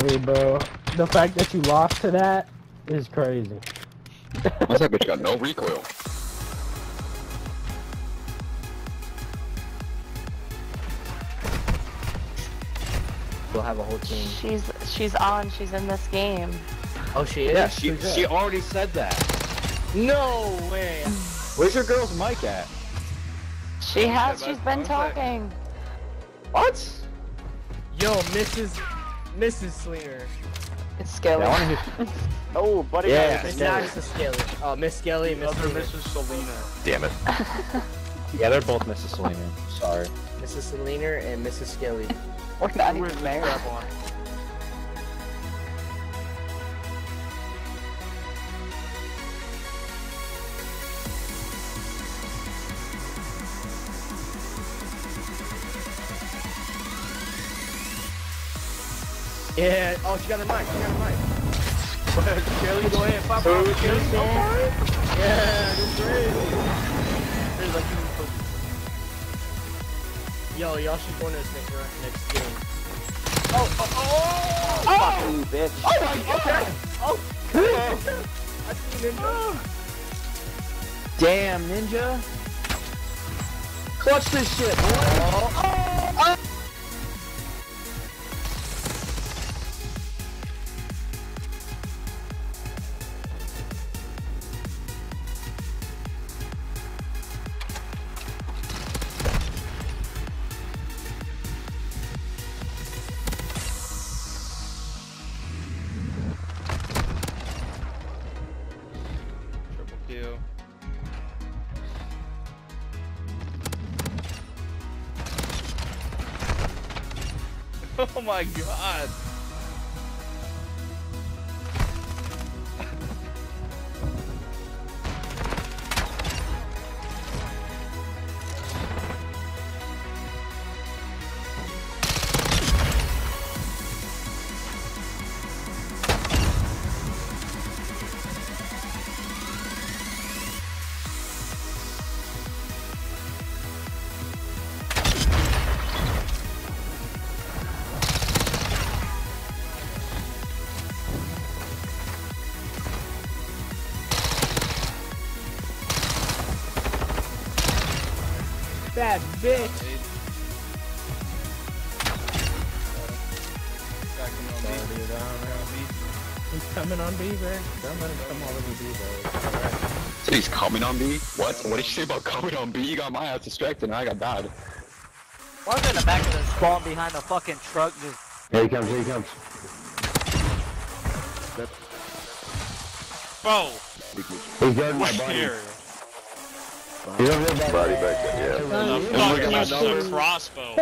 Hey, bro. The fact that you lost to that is crazy. What's that bitch got no recoil? We'll have a whole team. She's she's on. She's in this game. Oh, she is? Yeah, she she already said that. No way! Where's your girl's mic at? She has. She's been talking. What? Yo, Mrs. Mrs. Slinger. It's Skelly. Yeah, I wanna hear- Oh, buddy. Yeah. It's not Mrs. Skelly. Oh, Miss Skelly, Miss Other Slinger. Mrs. Selena. Damn it. yeah, they're both Mrs. Selena. Sorry. Mrs. Selena and Mrs. Skelly. We're not even is Yeah. Oh, she got a mic. She got a mic. Kelly, go ahead. Pop out. Kelly, go for it. Yeah, go crazy. Like put Yo, y'all should go to this next, round- next game. Oh, oh, oh! Fuck you, bitch. Oh my god! Oh! I see Ninja. Damn, Ninja. Clutch this shit, boy. Kill. Oh my god. Bad bitch. He's coming on B, bro. Don't let him come all over B, bro. So he's coming on B? What? What did you say about coming on B? You got my ass distracted and I got died. Why was in the back of the spawn behind the fucking truck just Here he comes, here he comes. Bro, He's guarding my body. here. He's over there by Body back there, yeah. The fuck yeah. uses a crossbow.